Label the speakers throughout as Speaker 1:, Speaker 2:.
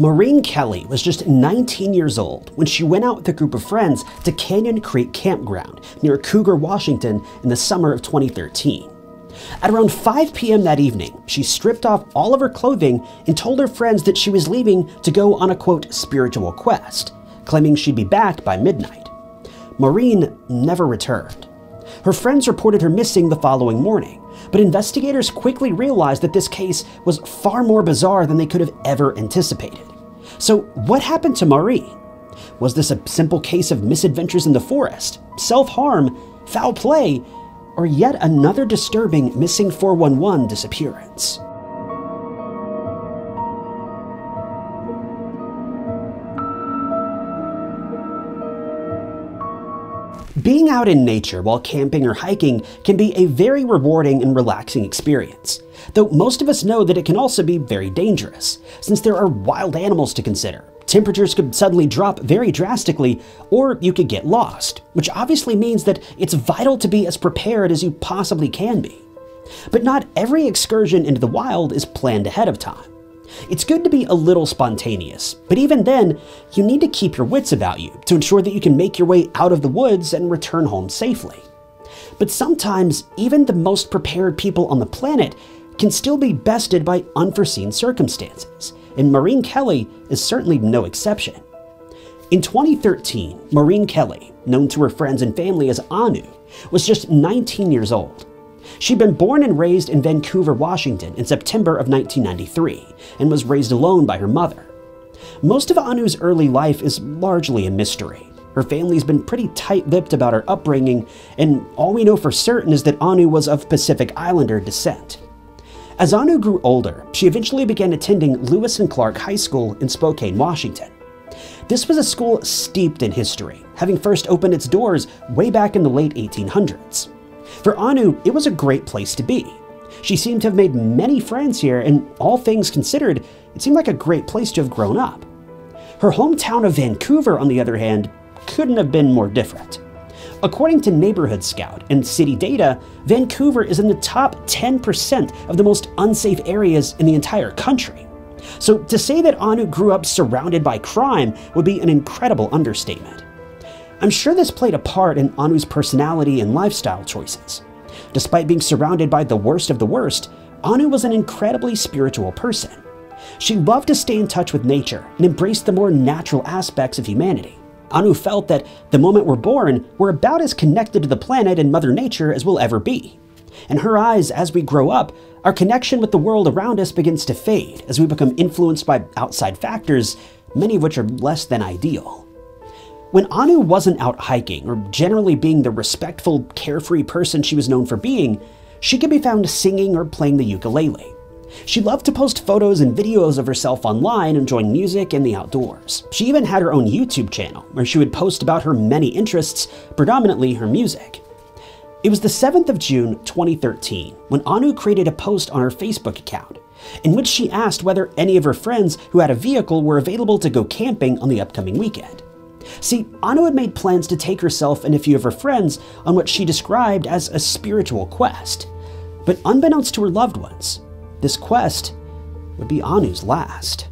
Speaker 1: Maureen Kelly was just 19 years old when she went out with a group of friends to Canyon Creek Campground near Cougar, Washington in the summer of 2013. At around 5 p.m. that evening, she stripped off all of her clothing and told her friends that she was leaving to go on a quote spiritual quest, claiming she'd be back by midnight. Maureen never returned. Her friends reported her missing the following morning, but investigators quickly realized that this case was far more bizarre than they could have ever anticipated. So, what happened to Marie? Was this a simple case of misadventures in the forest, self harm, foul play, or yet another disturbing missing 411 disappearance? Being out in nature while camping or hiking can be a very rewarding and relaxing experience, though most of us know that it can also be very dangerous, since there are wild animals to consider. Temperatures could suddenly drop very drastically, or you could get lost, which obviously means that it's vital to be as prepared as you possibly can be. But not every excursion into the wild is planned ahead of time. It's good to be a little spontaneous, but even then, you need to keep your wits about you to ensure that you can make your way out of the woods and return home safely. But sometimes, even the most prepared people on the planet can still be bested by unforeseen circumstances, and Maureen Kelly is certainly no exception. In 2013, Maureen Kelly, known to her friends and family as Anu, was just 19 years old. She'd been born and raised in Vancouver, Washington in September of 1993 and was raised alone by her mother. Most of Anu's early life is largely a mystery. Her family's been pretty tight lipped about her upbringing, and all we know for certain is that Anu was of Pacific Islander descent. As Anu grew older, she eventually began attending Lewis and Clark High School in Spokane, Washington. This was a school steeped in history, having first opened its doors way back in the late 1800s. For Anu, it was a great place to be. She seemed to have made many friends here, and all things considered, it seemed like a great place to have grown up. Her hometown of Vancouver, on the other hand, couldn't have been more different. According to Neighborhood Scout and city data, Vancouver is in the top 10% of the most unsafe areas in the entire country. So to say that Anu grew up surrounded by crime would be an incredible understatement. I'm sure this played a part in Anu's personality and lifestyle choices. Despite being surrounded by the worst of the worst, Anu was an incredibly spiritual person. She loved to stay in touch with nature and embrace the more natural aspects of humanity. Anu felt that the moment we're born, we're about as connected to the planet and Mother Nature as we'll ever be. In her eyes, as we grow up, our connection with the world around us begins to fade as we become influenced by outside factors, many of which are less than ideal. When Anu wasn't out hiking or generally being the respectful, carefree person she was known for being, she could be found singing or playing the ukulele. She loved to post photos and videos of herself online enjoying music and the outdoors. She even had her own YouTube channel where she would post about her many interests, predominantly her music. It was the 7th of June 2013 when Anu created a post on her Facebook account in which she asked whether any of her friends who had a vehicle were available to go camping on the upcoming weekend. See, Anu had made plans to take herself and a few of her friends on what she described as a spiritual quest. But unbeknownst to her loved ones, this quest would be Anu's last.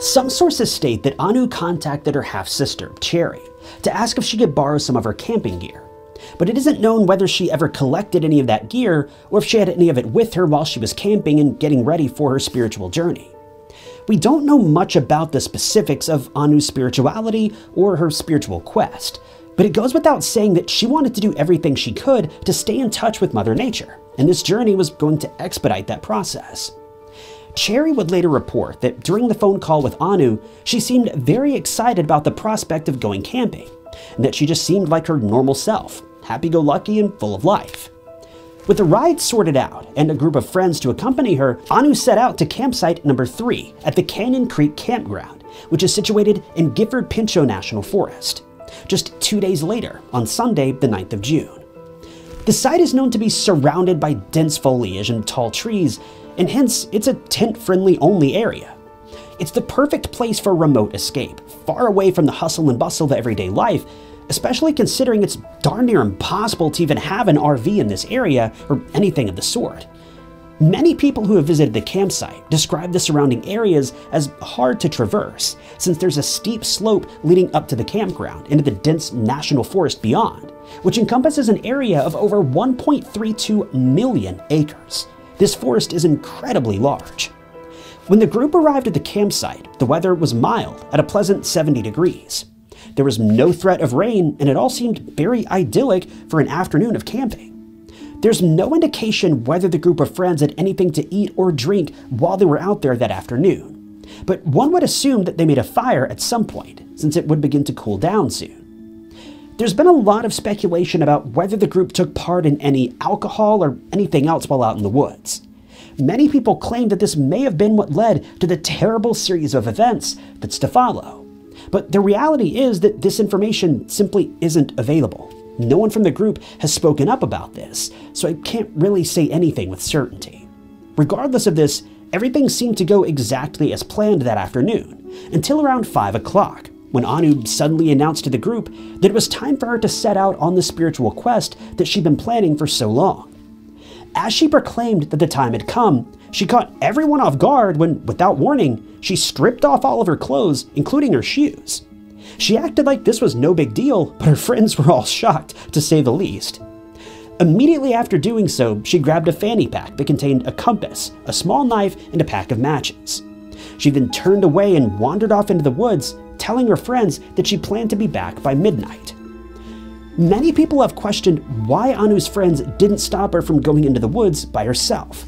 Speaker 1: Some sources state that Anu contacted her half sister, Cherry, to ask if she could borrow some of her camping gear. But it isn't known whether she ever collected any of that gear or if she had any of it with her while she was camping and getting ready for her spiritual journey. We don't know much about the specifics of Anu's spirituality or her spiritual quest, but it goes without saying that she wanted to do everything she could to stay in touch with Mother Nature, and this journey was going to expedite that process. Cherry would later report that during the phone call with Anu, she seemed very excited about the prospect of going camping, and that she just seemed like her normal self, happy go lucky and full of life. With the ride sorted out and a group of friends to accompany her, Anu set out to campsite number 3 at the Canyon Creek Campground, which is situated in Gifford Pinchot National Forest. Just two days later, on Sunday, the 9th of June. The site is known to be surrounded by dense foliage and tall trees, and hence it's a tent friendly only area. It's the perfect place for remote escape, far away from the hustle and bustle of everyday life, especially considering it's darn near impossible to even have an RV in this area or anything of the sort. Many people who have visited the campsite describe the surrounding areas as hard to traverse, since there's a steep slope leading up to the campground into the dense national forest beyond, which encompasses an area of over 1.32 million acres. This forest is incredibly large. When the group arrived at the campsite, the weather was mild at a pleasant 70 degrees. There was no threat of rain, and it all seemed very idyllic for an afternoon of camping. There's no indication whether the group of friends had anything to eat or drink while they were out there that afternoon, but one would assume that they made a fire at some point, since it would begin to cool down soon. There's been a lot of speculation about whether the group took part in any alcohol or anything else while out in the woods. Many people claim that this may have been what led to the terrible series of events that's to follow. But the reality is that this information simply isn't available. No one from the group has spoken up about this, so I can't really say anything with certainty. Regardless of this, everything seemed to go exactly as planned that afternoon, until around 5 o'clock, when Anu suddenly announced to the group that it was time for her to set out on the spiritual quest that she'd been planning for so long. As she proclaimed that the time had come, she caught everyone off guard when, without warning, she stripped off all of her clothes, including her shoes. She acted like this was no big deal, but her friends were all shocked, to say the least. Immediately after doing so, she grabbed a fanny pack that contained a compass, a small knife, and a pack of matches. She then turned away and wandered off into the woods, telling her friends that she planned to be back by midnight. Many people have questioned why Anu's friends didn't stop her from going into the woods by herself,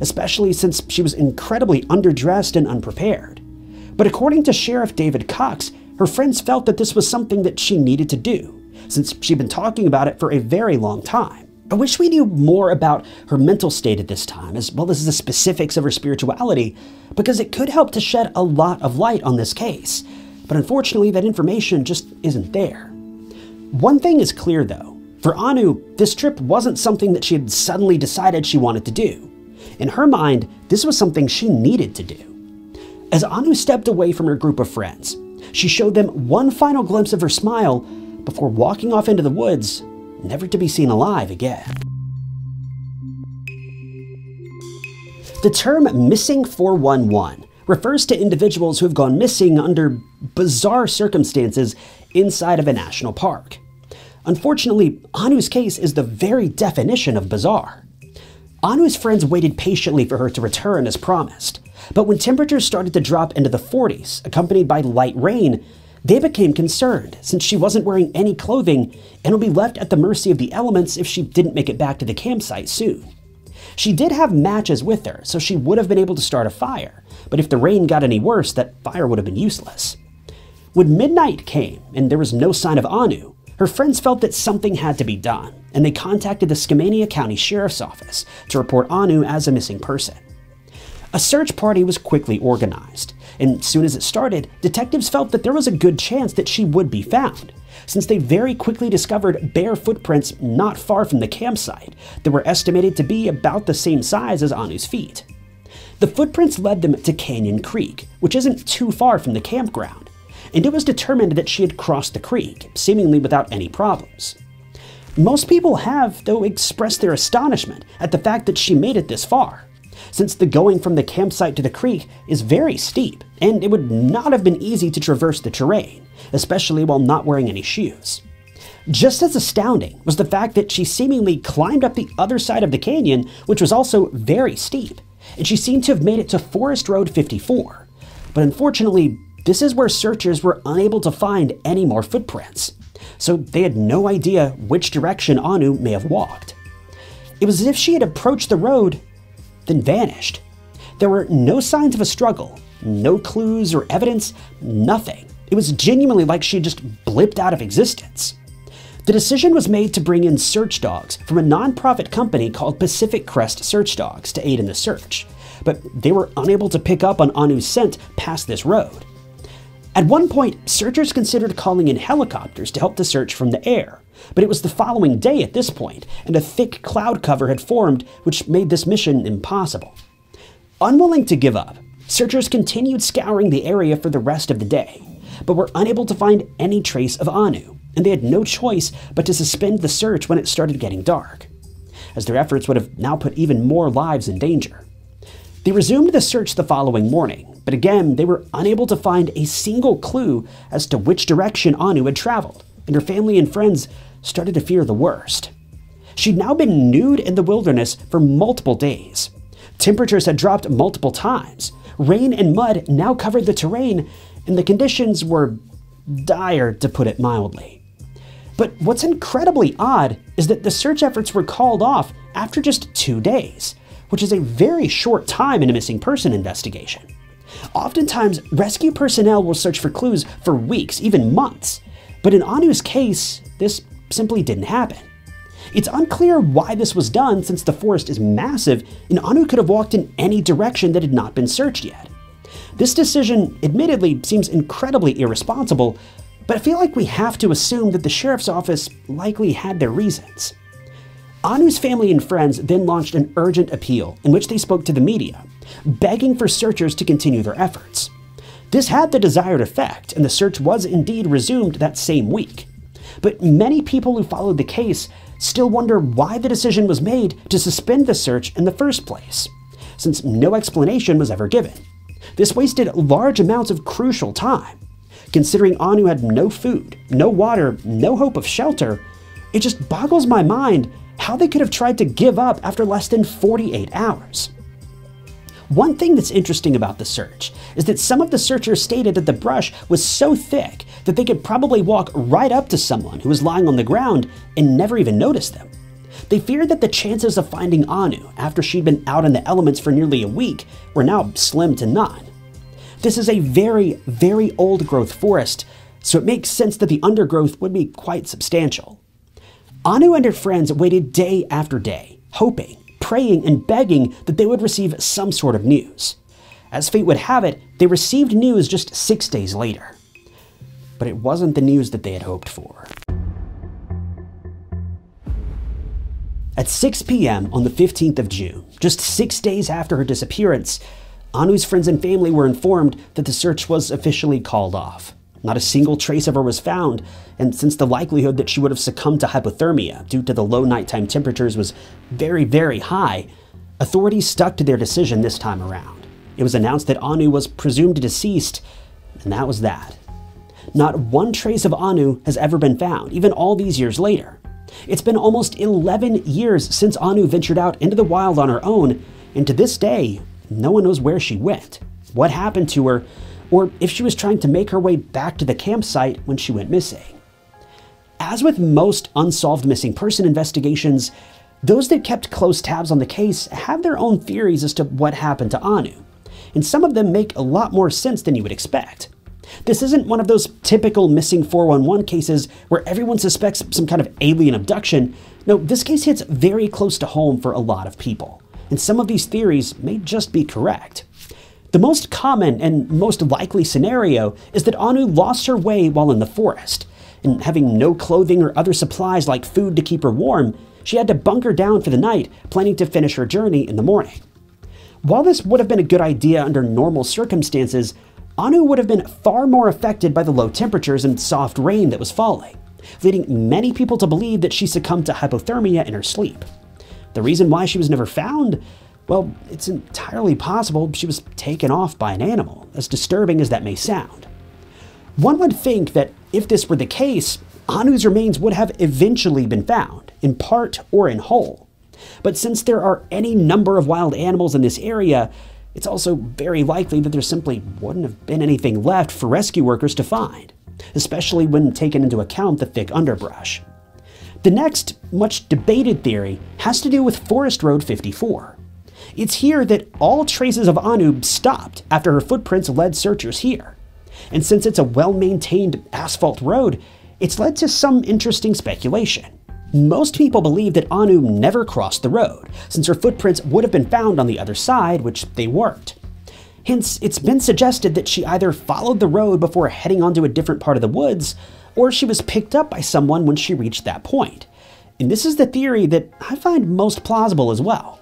Speaker 1: especially since she was incredibly underdressed and unprepared. But according to Sheriff David Cox, her friends felt that this was something that she needed to do, since she'd been talking about it for a very long time. I wish we knew more about her mental state at this time, as well as the specifics of her spirituality, because it could help to shed a lot of light on this case. But unfortunately, that information just isn't there. One thing is clear though. For Anu, this trip wasn't something that she had suddenly decided she wanted to do. In her mind, this was something she needed to do. As Anu stepped away from her group of friends, she showed them one final glimpse of her smile before walking off into the woods, never to be seen alive again. The term missing 411 refers to individuals who have gone missing under bizarre circumstances inside of a national park. Unfortunately, Anu's case is the very definition of bizarre. Anu's friends waited patiently for her to return as promised, but when temperatures started to drop into the 40s, accompanied by light rain, they became concerned since she wasn't wearing any clothing and would be left at the mercy of the elements if she didn't make it back to the campsite soon. She did have matches with her, so she would have been able to start a fire, but if the rain got any worse, that fire would have been useless. When midnight came and there was no sign of Anu, her friends felt that something had to be done, and they contacted the Skamania County Sheriff's Office to report Anu as a missing person. A search party was quickly organized, and soon as it started, detectives felt that there was a good chance that she would be found, since they very quickly discovered bare footprints not far from the campsite that were estimated to be about the same size as Anu's feet. The footprints led them to Canyon Creek, which isn't too far from the campground, and it was determined that she had crossed the creek, seemingly without any problems. Most people have, though, expressed their astonishment at the fact that she made it this far, since the going from the campsite to the creek is very steep, and it would not have been easy to traverse the terrain, especially while not wearing any shoes. Just as astounding was the fact that she seemingly climbed up the other side of the canyon, which was also very steep, and she seemed to have made it to Forest Road 54. But unfortunately, this is where searchers were unable to find any more footprints, so they had no idea which direction Anu may have walked. It was as if she had approached the road, then vanished. There were no signs of a struggle, no clues or evidence, nothing. It was genuinely like she just blipped out of existence. The decision was made to bring in search dogs from a nonprofit company called Pacific Crest Search Dogs to aid in the search, but they were unable to pick up on Anu's scent past this road. At one point, searchers considered calling in helicopters to help the search from the air, but it was the following day at this point, and a thick cloud cover had formed, which made this mission impossible. Unwilling to give up, searchers continued scouring the area for the rest of the day, but were unable to find any trace of Anu, and they had no choice but to suspend the search when it started getting dark. as their efforts would have now put even more lives in danger. They resumed the search the following morning, but again, they were unable to find a single clue as to which direction Anu had traveled, and her family and friends started to fear the worst. She'd now been nude in the wilderness for multiple days. Temperatures had dropped multiple times. Rain and mud now covered the terrain, and the conditions were dire, to put it mildly. But what's incredibly odd is that the search efforts were called off after just two days, which is a very short time in a missing person investigation. Oftentimes, rescue personnel will search for clues for weeks, even months, but in Anu's case, this simply didn't happen. It's unclear why this was done since the forest is massive and Anu could have walked in any direction that had not been searched yet. This decision, admittedly, seems incredibly irresponsible, but I feel like we have to assume that the sheriff's office likely had their reasons. Anu's family and friends then launched an urgent appeal in which they spoke to the media, begging for searchers to continue their efforts. This had the desired effect, and the search was indeed resumed that same week. But many people who followed the case still wonder why the decision was made to suspend the search in the first place, since no explanation was ever given. This wasted large amounts of crucial time. Considering Anu had no food, no water, no hope of shelter, it just boggles my mind how they could have tried to give up after less than 48 hours. One thing that's interesting about the search is that some of the searchers stated that the brush was so thick that they could probably walk right up to someone who was lying on the ground and never even notice them. They feared that the chances of finding Anu after she'd been out in the elements for nearly a week were now slim to none. This is a very, very old growth forest, so it makes sense that the undergrowth would be quite substantial. Anu and her friends waited day after day, hoping praying and begging that they would receive some sort of news. As fate would have it, they received news just six days later. But it wasn't the news that they had hoped for. At 6 p.m. on the 15th of June, just six days after her disappearance, Anu's friends and family were informed that the search was officially called off. Not a single trace of her was found, and since the likelihood that she would have succumbed to hypothermia due to the low nighttime temperatures was very, very high, authorities stuck to their decision this time around. It was announced that Anu was presumed deceased, and that was that. Not one trace of Anu has ever been found, even all these years later. It's been almost 11 years since Anu ventured out into the wild on her own, and to this day, no one knows where she went, what happened to her, or if she was trying to make her way back to the campsite when she went missing. As with most unsolved missing person investigations, those that kept close tabs on the case have their own theories as to what happened to Anu, and some of them make a lot more sense than you would expect. This isn't one of those typical missing 411 cases where everyone suspects some kind of alien abduction. No, this case hits very close to home for a lot of people, and some of these theories may just be correct. The most common and most likely scenario is that Anu lost her way while in the forest, and having no clothing or other supplies like food to keep her warm, she had to bunker down for the night, planning to finish her journey in the morning. While this would have been a good idea under normal circumstances, Anu would have been far more affected by the low temperatures and soft rain that was falling, leading many people to believe that she succumbed to hypothermia in her sleep. The reason why she was never found well, it's entirely possible she was taken off by an animal, as disturbing as that may sound. One would think that if this were the case, Anu's remains would have eventually been found, in part or in whole. But since there are any number of wild animals in this area, it's also very likely that there simply wouldn't have been anything left for rescue workers to find, especially when taken into account the thick underbrush. The next, much debated theory has to do with Forest Road 54. It's here that all traces of Anu stopped after her footprints led searchers here. And since it's a well maintained asphalt road, it's led to some interesting speculation. Most people believe that Anu never crossed the road, since her footprints would have been found on the other side, which they weren't. Hence, it's been suggested that she either followed the road before heading onto a different part of the woods, or she was picked up by someone when she reached that point. And this is the theory that I find most plausible as well.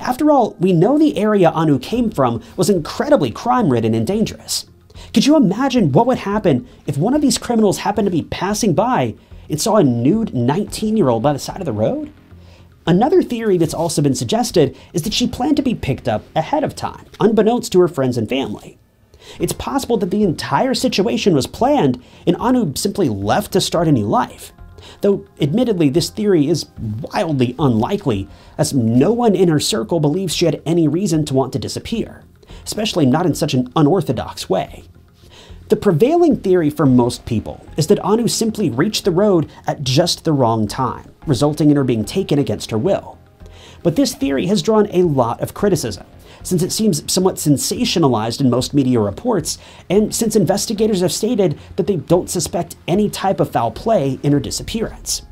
Speaker 1: After all, we know the area Anu came from was incredibly crime ridden and dangerous. Could you imagine what would happen if one of these criminals happened to be passing by and saw a nude 19 year old by the side of the road? Another theory that's also been suggested is that she planned to be picked up ahead of time, unbeknownst to her friends and family. It's possible that the entire situation was planned and Anu simply left to start a new life. Though, admittedly, this theory is wildly unlikely, as no one in her circle believes she had any reason to want to disappear, especially not in such an unorthodox way. The prevailing theory for most people is that Anu simply reached the road at just the wrong time, resulting in her being taken against her will. But this theory has drawn a lot of criticism, since it seems somewhat sensationalized in most media reports, and since investigators have stated that they don't suspect any type of foul play in her disappearance.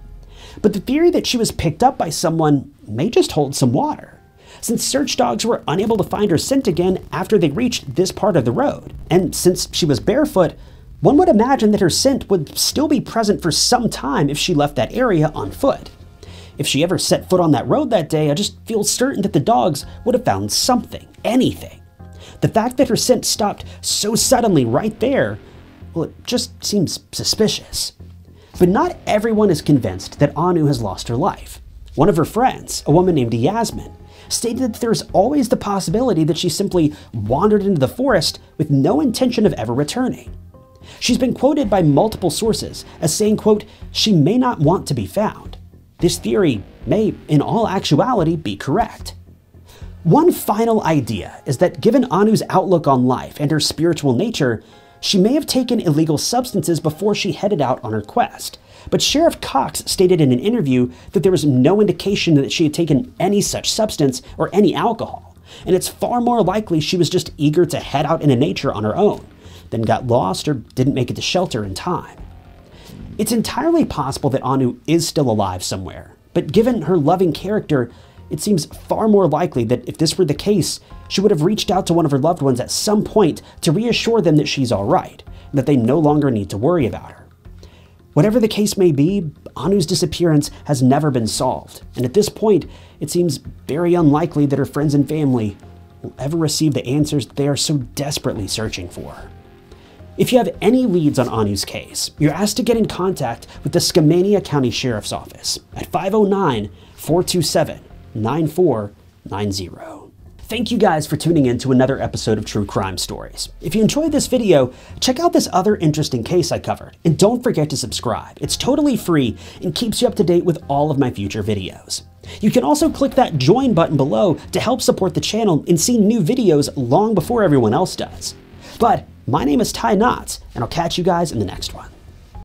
Speaker 1: But the theory that she was picked up by someone may just hold some water since search dogs were unable to find her scent again after they reached this part of the road. And since she was barefoot, one would imagine that her scent would still be present for some time if she left that area on foot. If she ever set foot on that road that day, I just feel certain that the dogs would have found something, anything. The fact that her scent stopped so suddenly right there, well, it just seems suspicious. But not everyone is convinced that Anu has lost her life. One of her friends, a woman named Yasmin, stated that there's always the possibility that she simply wandered into the forest with no intention of ever returning. She's been quoted by multiple sources as saying, quote, she may not want to be found. This theory may, in all actuality, be correct. One final idea is that given Anu's outlook on life and her spiritual nature, she may have taken illegal substances before she headed out on her quest, but Sheriff Cox stated in an interview that there was no indication that she had taken any such substance or any alcohol, and it's far more likely she was just eager to head out into nature on her own, then got lost or didn't make it to shelter in time. It's entirely possible that Anu is still alive somewhere, but given her loving character, it seems far more likely that if this were the case, she would have reached out to one of her loved ones at some point to reassure them that she's alright, and that they no longer need to worry about her. Whatever the case may be, Anu's disappearance has never been solved, and at this point, it seems very unlikely that her friends and family will ever receive the answers they are so desperately searching for. If you have any leads on Anu's case, you're asked to get in contact with the Skamania County Sheriff's Office at 509 427 9490. Thank you guys for tuning in to another episode of True Crime Stories. If you enjoyed this video, check out this other interesting case I covered, and don't forget to subscribe. It's totally free and keeps you up to date with all of my future videos. You can also click that join button below to help support the channel and see new videos long before everyone else does. But my name is Ty Notts, and I'll catch you guys in the next one.